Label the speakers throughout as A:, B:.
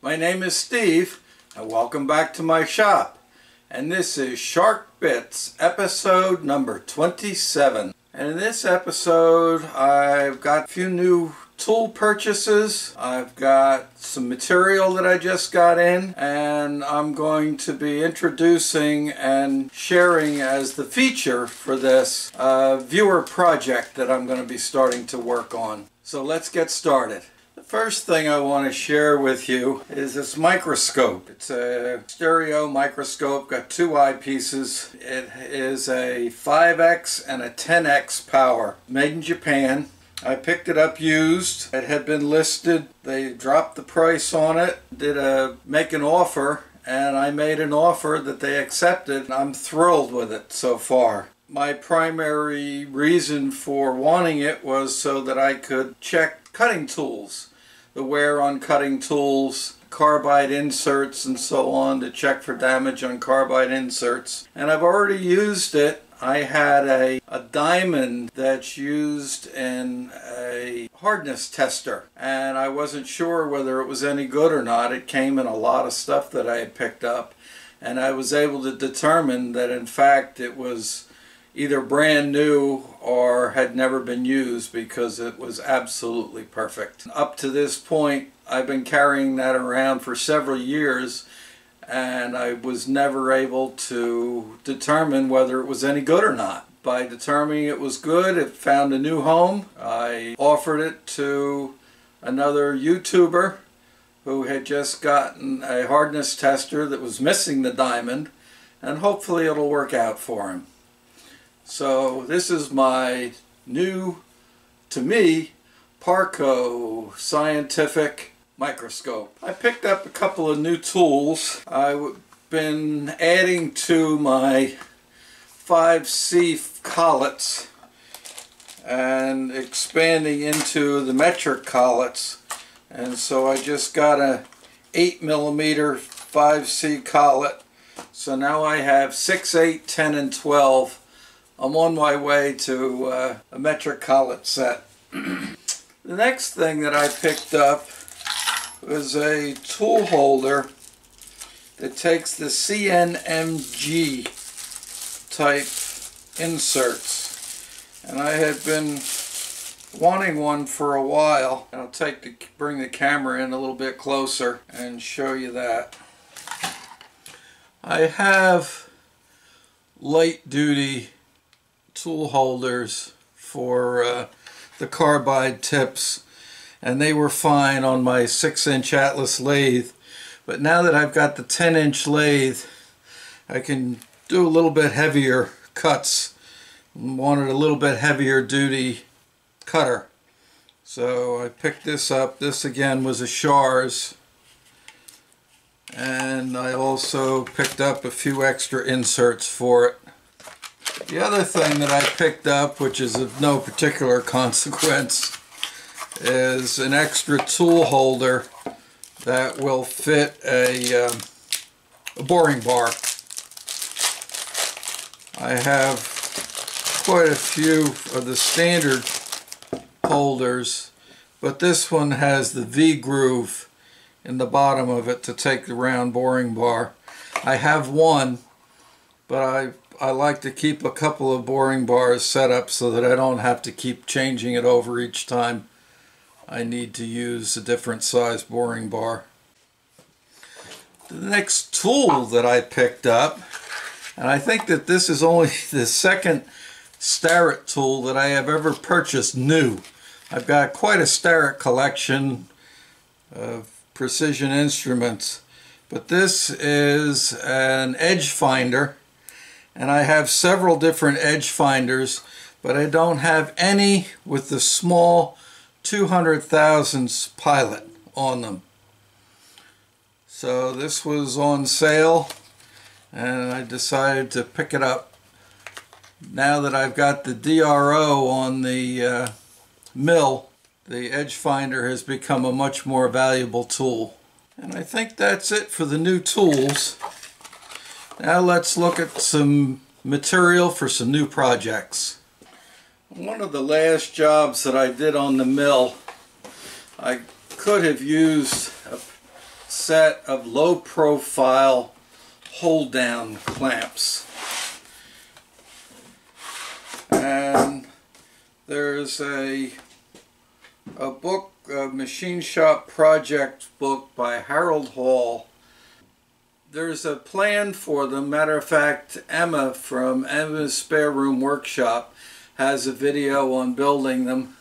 A: My name is Steve and welcome back to my shop. And this is Shark Bits episode number 27. And in this episode I've got a few new tool purchases. I've got some material that I just got in and I'm going to be introducing and sharing as the feature for this uh, viewer project that I'm going to be starting to work on. So let's get started. First thing I want to share with you is this microscope. It's a stereo microscope, got two eyepieces. It is a 5x and a 10x power, made in Japan. I picked it up used. It had been listed. They dropped the price on it, did a make an offer, and I made an offer that they accepted. I'm thrilled with it so far. My primary reason for wanting it was so that I could check cutting tools, the wear on cutting tools, carbide inserts and so on to check for damage on carbide inserts. And I've already used it. I had a, a diamond that's used in a hardness tester and I wasn't sure whether it was any good or not. It came in a lot of stuff that I had picked up and I was able to determine that in fact it was either brand new or had never been used because it was absolutely perfect. Up to this point, I've been carrying that around for several years and I was never able to determine whether it was any good or not. By determining it was good, it found a new home. I offered it to another YouTuber who had just gotten a hardness tester that was missing the diamond and hopefully it'll work out for him. So this is my new, to me, Parco scientific microscope. I picked up a couple of new tools. I've been adding to my 5C collets and expanding into the metric collets and so I just got a 8 millimeter 5C collet so now I have 6, 8, 10 and 12 I'm on my way to uh, a metric collet set. the next thing that I picked up was a tool holder that takes the CNMG type inserts and I had been wanting one for a while. I'll take the bring the camera in a little bit closer and show you that. I have light duty tool holders for uh, the carbide tips and they were fine on my 6 inch Atlas lathe. But now that I've got the 10 inch lathe I can do a little bit heavier cuts. Wanted a little bit heavier duty cutter. So I picked this up. This again was a Shars and I also picked up a few extra inserts for it the other thing that I picked up, which is of no particular consequence, is an extra tool holder that will fit a, um, a boring bar. I have quite a few of the standard holders, but this one has the V-groove in the bottom of it to take the round boring bar. I have one, but I I like to keep a couple of boring bars set up so that I don't have to keep changing it over each time I need to use a different size boring bar. The next tool that I picked up, and I think that this is only the second Starrett tool that I have ever purchased new. I've got quite a Starrett collection of precision instruments, but this is an edge finder and I have several different edge finders but I don't have any with the small 200 thousandths pilot on them. So this was on sale and I decided to pick it up. Now that I've got the DRO on the uh, mill the edge finder has become a much more valuable tool. And I think that's it for the new tools now let's look at some material for some new projects. One of the last jobs that I did on the mill, I could have used a set of low profile hold down clamps. And there's a a book, a machine shop project book by Harold Hall. There's a plan for them. Matter of fact, Emma from Emma's Spare Room Workshop has a video on building them.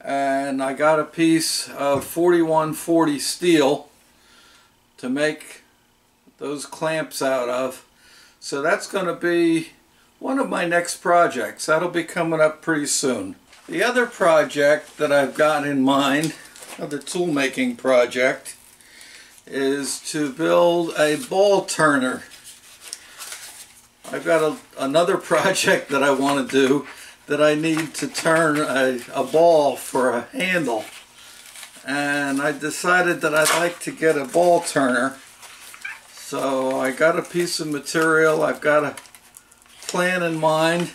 A: And I got a piece of 4140 steel to make those clamps out of. So that's going to be one of my next projects. That'll be coming up pretty soon. The other project that I've got in mind, another tool making project, is to build a ball turner. I've got a, another project that I want to do that I need to turn a, a ball for a handle. And I decided that I'd like to get a ball turner. So I got a piece of material, I've got a plan in mind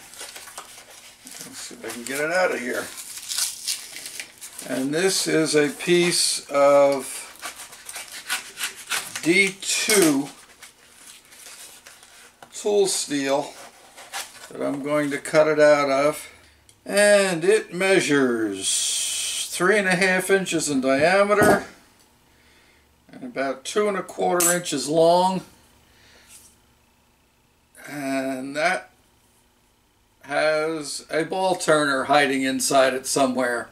A: see if I can get it out of here. And this is a piece of D2 tool steel that I'm going to cut it out of. And it measures three and a half inches in diameter and about two and a quarter inches long. And that has a ball turner hiding inside it somewhere.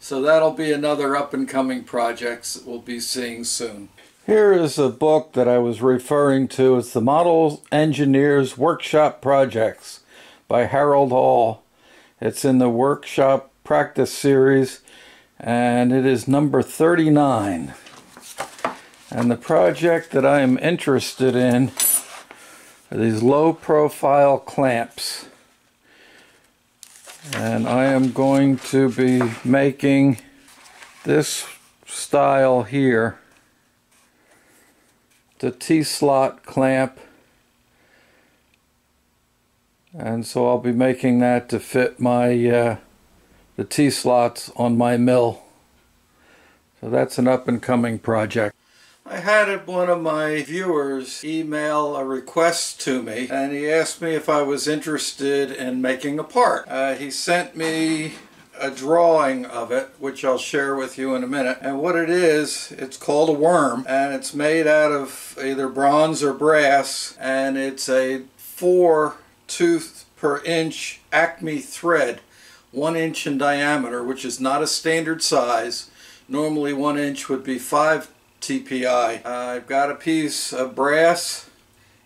A: So that'll be another up and coming project that we'll be seeing soon. Here is a book that I was referring to. It's the Model Engineers Workshop Projects by Harold Hall. It's in the Workshop Practice Series and it is number 39. And the project that I am interested in are these low profile clamps and I am going to be making this style here the T-slot clamp. And so I'll be making that to fit my uh, the T-slots on my mill. So that's an up and coming project. I had one of my viewers email a request to me and he asked me if I was interested in making a part. Uh, he sent me a drawing of it which I'll share with you in a minute and what it is it's called a worm and it's made out of either bronze or brass and it's a four tooth per inch acme thread one inch in diameter which is not a standard size normally one inch would be five TPI. Uh, I've got a piece of brass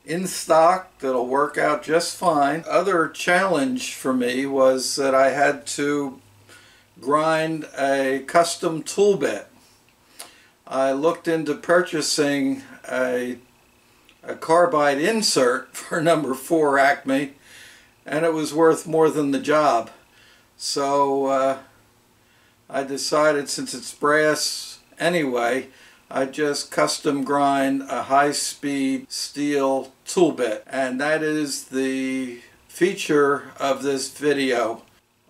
A: in stock that'll work out just fine. Other challenge for me was that I had to grind a custom tool bit. I looked into purchasing a, a carbide insert for number 4 Acme and it was worth more than the job. So uh, I decided since it's brass anyway I just custom grind a high-speed steel tool bit and that is the feature of this video.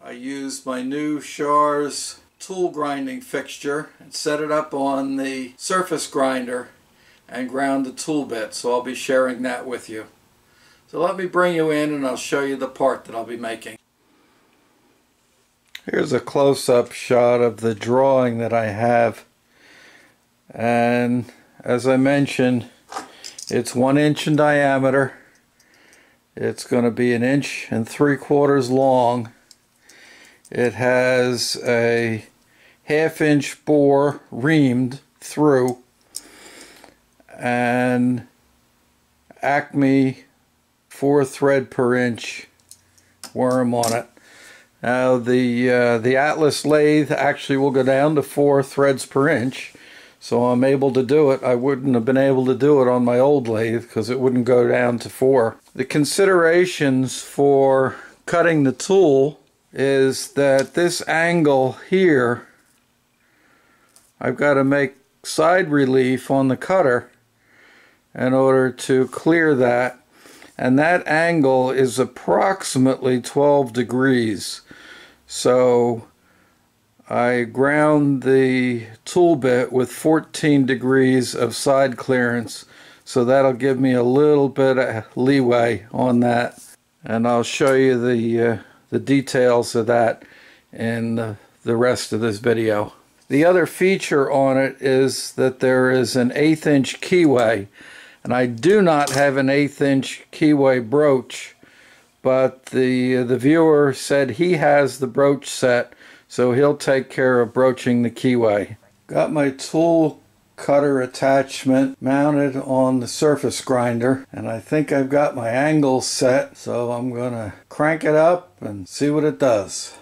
A: I used my new Shars tool grinding fixture and set it up on the surface grinder and ground the tool bit so I'll be sharing that with you. So let me bring you in and I'll show you the part that I'll be making. Here's a close-up shot of the drawing that I have and as I mentioned it's one inch in diameter it's going to be an inch and three quarters long it has a half inch bore reamed through and Acme four thread per inch worm on it now the uh, the Atlas lathe actually will go down to four threads per inch so I'm able to do it. I wouldn't have been able to do it on my old lathe because it wouldn't go down to four. The considerations for cutting the tool is that this angle here, I've got to make side relief on the cutter in order to clear that. And that angle is approximately 12 degrees. So I ground the tool bit with 14 degrees of side clearance so that'll give me a little bit of leeway on that and I'll show you the uh, the details of that in the, the rest of this video. The other feature on it is that there is an eighth inch keyway and I do not have an eighth inch keyway broach but the the viewer said he has the broach set so he'll take care of broaching the keyway. Got my tool cutter attachment mounted on the surface grinder and I think I've got my angle set so I'm gonna crank it up and see what it does.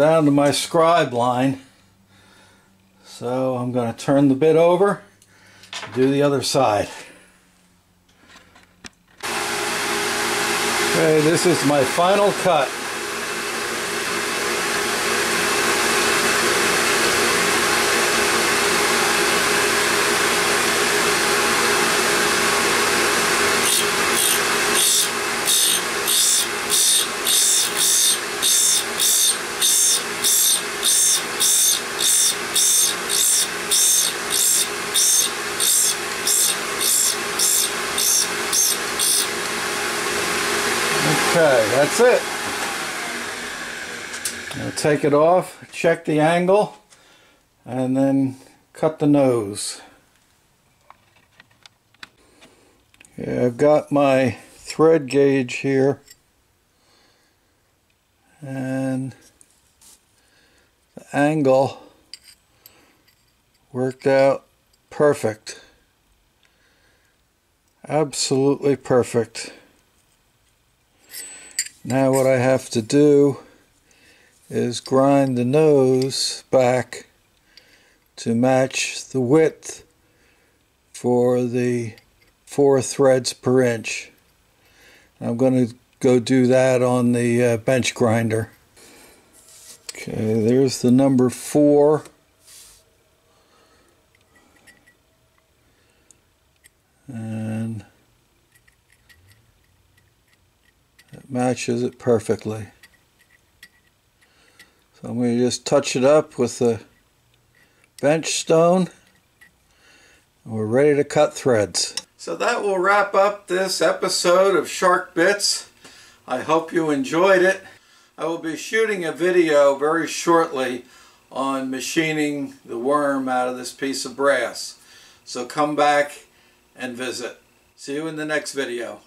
A: Down to my scribe line. So I'm going to turn the bit over, do the other side. Okay, this is my final cut. Okay, that's it. I'll take it off, check the angle, and then cut the nose. I've got my thread gauge here and the angle worked out perfect absolutely perfect now what I have to do is grind the nose back to match the width for the four threads per inch. I'm going to go do that on the uh, bench grinder. Okay, there's the number four. And it matches it perfectly. So I'm going to just touch it up with the bench stone. And we're ready to cut threads. So that will wrap up this episode of Shark Bits. I hope you enjoyed it. I will be shooting a video very shortly on machining the worm out of this piece of brass. So come back and visit. See you in the next video.